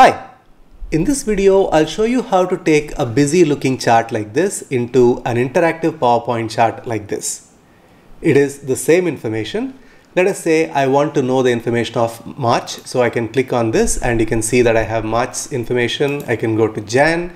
Hi! In this video, I'll show you how to take a busy looking chart like this into an interactive PowerPoint chart like this. It is the same information. Let us say I want to know the information of March. So I can click on this and you can see that I have March information. I can go to Jan,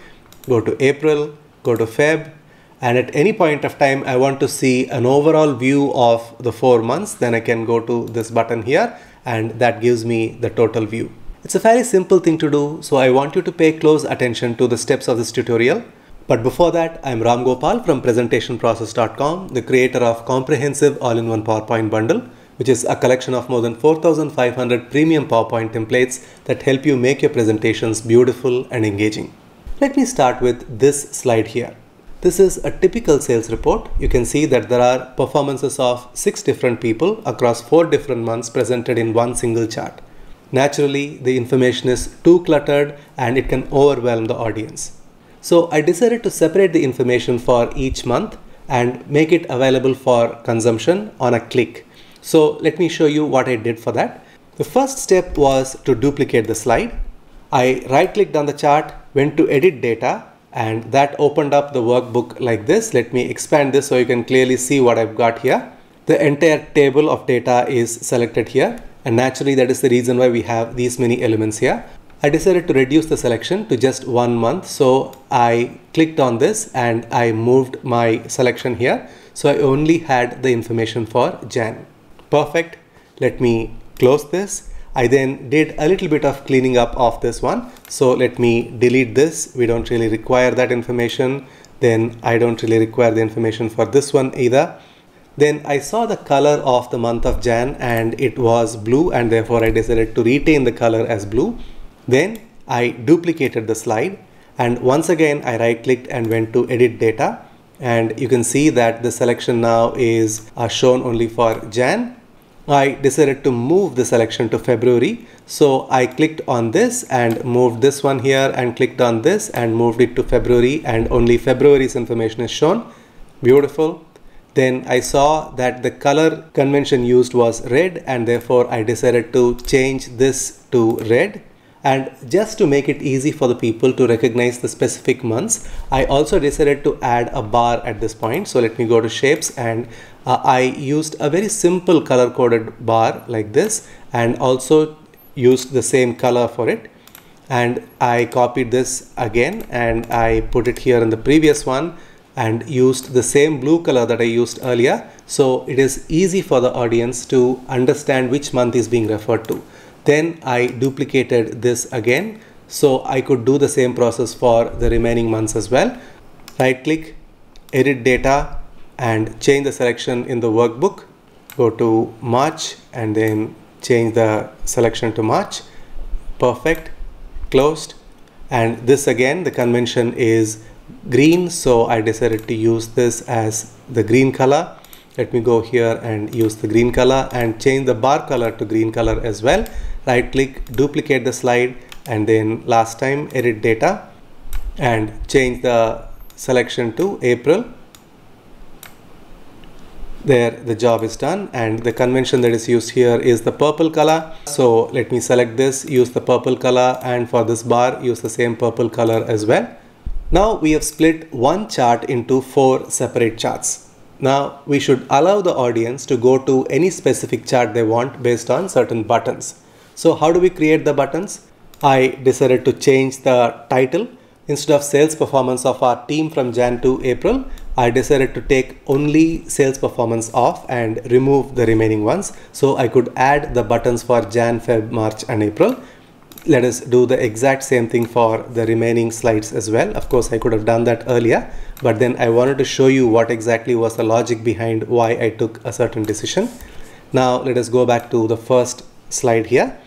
go to April, go to Feb, and at any point of time I want to see an overall view of the four months, then I can go to this button here and that gives me the total view. It's a very simple thing to do, so I want you to pay close attention to the steps of this tutorial. But before that, I'm Ramgopal from presentationprocess.com, the creator of comprehensive all-in-one PowerPoint bundle, which is a collection of more than 4,500 premium PowerPoint templates that help you make your presentations beautiful and engaging. Let me start with this slide here. This is a typical sales report. You can see that there are performances of six different people across four different months presented in one single chart. Naturally, the information is too cluttered and it can overwhelm the audience. So I decided to separate the information for each month and make it available for consumption on a click. So let me show you what I did for that. The first step was to duplicate the slide. I right clicked on the chart, went to edit data and that opened up the workbook like this. Let me expand this so you can clearly see what I've got here. The entire table of data is selected here and naturally that is the reason why we have these many elements here. I decided to reduce the selection to just one month so I clicked on this and I moved my selection here so I only had the information for Jan. Perfect. Let me close this I then did a little bit of cleaning up of this one. So let me delete this. We don't really require that information. Then I don't really require the information for this one either. Then I saw the color of the month of Jan and it was blue and therefore I decided to retain the color as blue. Then I duplicated the slide and once again I right clicked and went to edit data and you can see that the selection now is uh, shown only for Jan I decided to move the selection to February. So I clicked on this and moved this one here and clicked on this and moved it to February and only February's information is shown. Beautiful. Then I saw that the color convention used was red and therefore I decided to change this to red and just to make it easy for the people to recognize the specific months, I also decided to add a bar at this point. So let me go to shapes and uh, I used a very simple color coded bar like this and also used the same color for it. And I copied this again and I put it here in the previous one and used the same blue color that I used earlier. So it is easy for the audience to understand which month is being referred to. Then I duplicated this again. So I could do the same process for the remaining months as well. Right click, edit data and change the selection in the workbook. Go to March and then change the selection to March. Perfect, closed. And this again, the convention is green. So I decided to use this as the green color. Let me go here and use the green color and change the bar color to green color as well right click duplicate the slide and then last time edit data and change the selection to April there the job is done and the convention that is used here is the purple color so let me select this use the purple color and for this bar use the same purple color as well now we have split one chart into four separate charts now we should allow the audience to go to any specific chart they want based on certain buttons so how do we create the buttons? I decided to change the title. Instead of sales performance of our team from Jan to April, I decided to take only sales performance off and remove the remaining ones. So I could add the buttons for Jan, Feb, March and April. Let us do the exact same thing for the remaining slides as well. Of course, I could have done that earlier, but then I wanted to show you what exactly was the logic behind why I took a certain decision. Now let us go back to the first slide here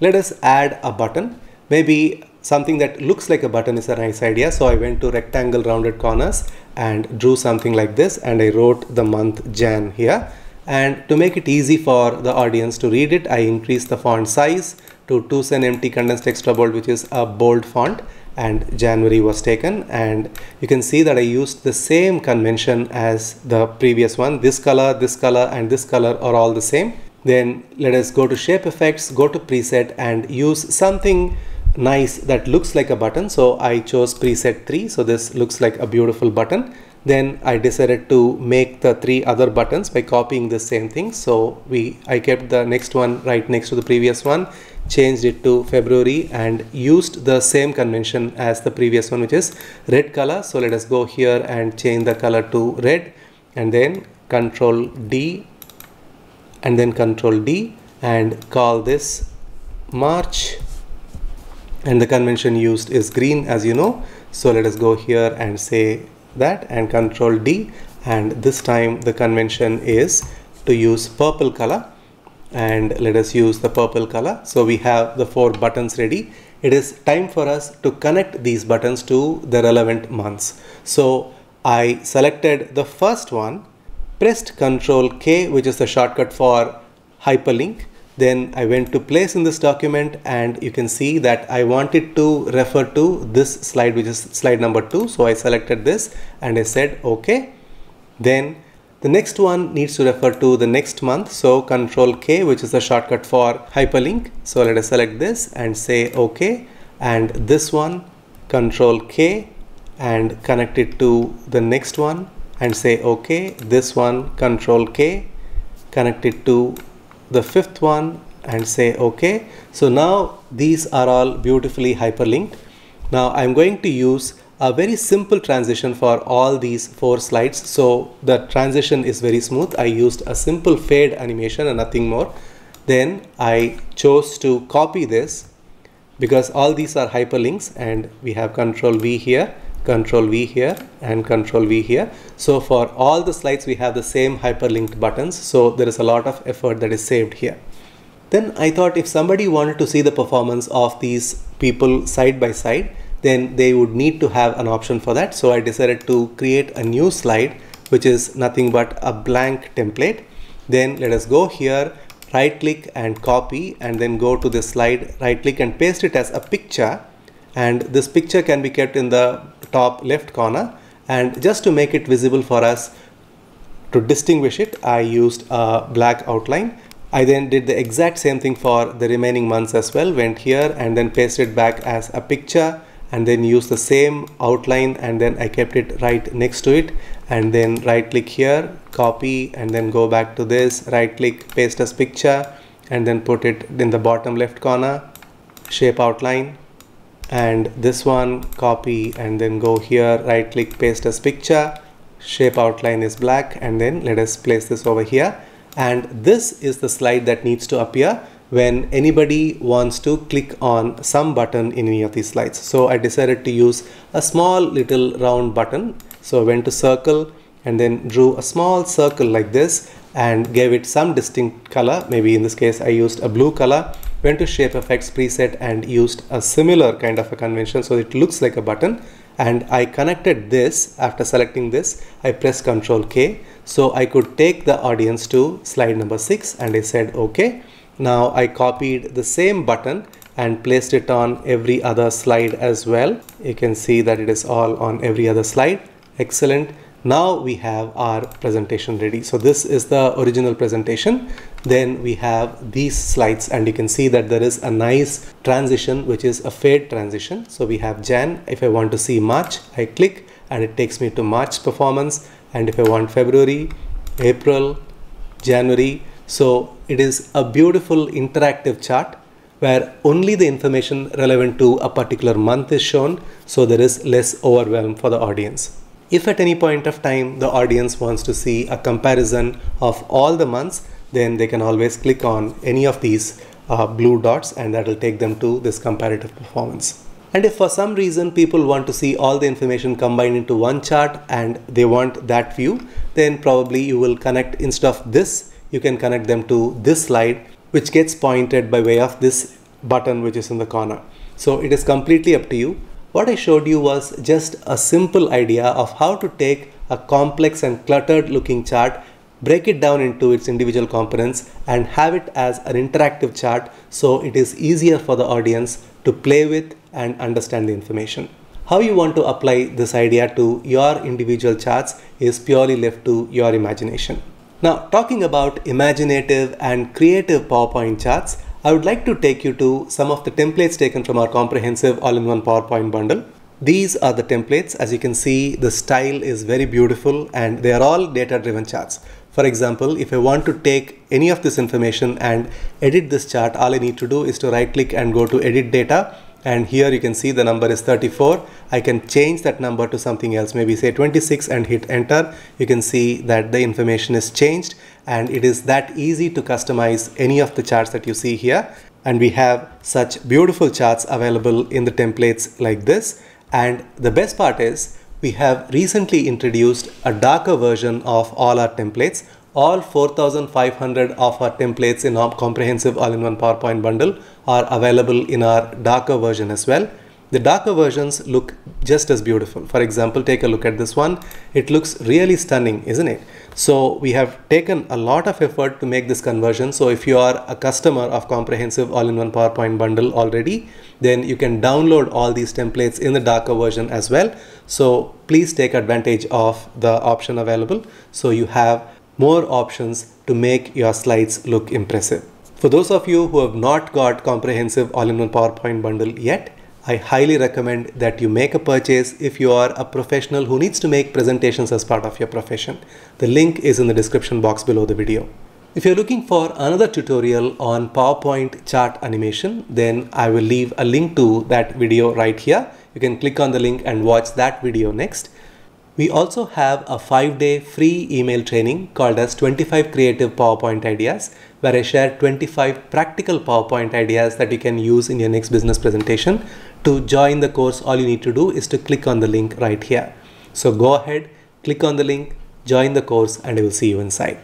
let us add a button. Maybe something that looks like a button is a nice idea. So I went to rectangle rounded corners and drew something like this and I wrote the month Jan here. And to make it easy for the audience to read it, I increased the font size to Tw Cen MT condensed extra bold, which is a bold font and January was taken. And you can see that I used the same convention as the previous one. This color, this color and this color are all the same. Then let us go to shape effects, go to preset and use something nice that looks like a button. So I chose preset 3 so this looks like a beautiful button then I decided to make the three other buttons by copying the same thing. So we I kept the next one right next to the previous one changed it to February and used the same convention as the previous one which is red color. So let us go here and change the color to red and then control D and then control D and call this March. And the convention used is green as you know. So let us go here and say that and control D. And this time the convention is to use purple color. And let us use the purple color. So we have the four buttons ready. It is time for us to connect these buttons to the relevant months. So I selected the first one. Pressed ctrl K which is the shortcut for hyperlink then I went to place in this document and you can see that I wanted to refer to this slide which is slide number 2 so I selected this and I said okay. Then the next one needs to refer to the next month. So control K which is the shortcut for hyperlink. So let us select this and say okay. And this one control K and connect it to the next one and say okay. This one control K connect it to the fifth one and say OK. So now these are all beautifully hyperlinked. Now I'm going to use a very simple transition for all these four slides. So the transition is very smooth. I used a simple fade animation and nothing more. Then I chose to copy this because all these are hyperlinks and we have control V here control V here and control V here. So for all the slides we have the same hyperlinked buttons so there is a lot of effort that is saved here. Then I thought if somebody wanted to see the performance of these people side by side then they would need to have an option for that. So I decided to create a new slide which is nothing but a blank template. Then let us go here right click and copy and then go to the slide right click and paste it as a picture and this picture can be kept in the top left corner. And just to make it visible for us to distinguish it I used a black outline. I then did the exact same thing for the remaining months as well went here and then pasted back as a picture and then used the same outline and then I kept it right next to it. And then right click here copy and then go back to this right click paste as picture and then put it in the bottom left corner shape outline and this one copy and then go here right click paste as picture. Shape outline is black and then let us place this over here. And this is the slide that needs to appear when anybody wants to click on some button in any of these slides. So I decided to use a small little round button. So I went to circle and then drew a small circle like this and gave it some distinct color. Maybe in this case I used a blue color. Went to shape effects preset and used a similar kind of a convention. So it looks like a button. And I connected this. After selecting this I pressed ctrl K. So I could take the audience to slide number 6 and I said okay. Now I copied the same button and placed it on every other slide as well. You can see that it is all on every other slide. Excellent now we have our presentation ready. So this is the original presentation. Then we have these slides and you can see that there is a nice transition which is a fade transition. So we have Jan. If I want to see March I click and it takes me to March performance. And if I want February April January. So it is a beautiful interactive chart where only the information relevant to a particular month is shown. So there is less overwhelm for the audience. If at any point of time the audience wants to see a comparison of all the months, then they can always click on any of these uh, blue dots and that will take them to this comparative performance. And if for some reason people want to see all the information combined into one chart and they want that view, then probably you will connect instead of this, you can connect them to this slide which gets pointed by way of this button which is in the corner. So it is completely up to you. What I showed you was just a simple idea of how to take a complex and cluttered looking chart, break it down into its individual components and have it as an interactive chart so it is easier for the audience to play with and understand the information. How you want to apply this idea to your individual charts is purely left to your imagination. Now talking about imaginative and creative PowerPoint charts, I would like to take you to some of the templates taken from our comprehensive all-in-one PowerPoint bundle. These are the templates. As you can see, the style is very beautiful and they are all data-driven charts. For example, if I want to take any of this information and edit this chart, all I need to do is to right click and go to edit data. And here you can see the number is 34. I can change that number to something else, maybe say 26 and hit enter. You can see that the information is changed and it is that easy to customize any of the charts that you see here. And we have such beautiful charts available in the templates like this. And the best part is we have recently introduced a darker version of all our templates. All 4500 of our templates in our comprehensive all-in-one PowerPoint bundle are available in our darker version as well. The darker versions look just as beautiful. For example, take a look at this one. It looks really stunning, isn't it? So we have taken a lot of effort to make this conversion. So if you are a customer of comprehensive all-in-one PowerPoint bundle already, then you can download all these templates in the darker version as well. So please take advantage of the option available. So you have more options to make your slides look impressive. For those of you who have not got comprehensive all-in-one PowerPoint bundle yet, I highly recommend that you make a purchase if you are a professional who needs to make presentations as part of your profession. The link is in the description box below the video. If you're looking for another tutorial on PowerPoint chart animation, then I will leave a link to that video right here. You can click on the link and watch that video next. We also have a five day free email training called as 25 creative PowerPoint ideas, where I share 25 practical PowerPoint ideas that you can use in your next business presentation. To join the course, all you need to do is to click on the link right here. So go ahead, click on the link, join the course, and I will see you inside.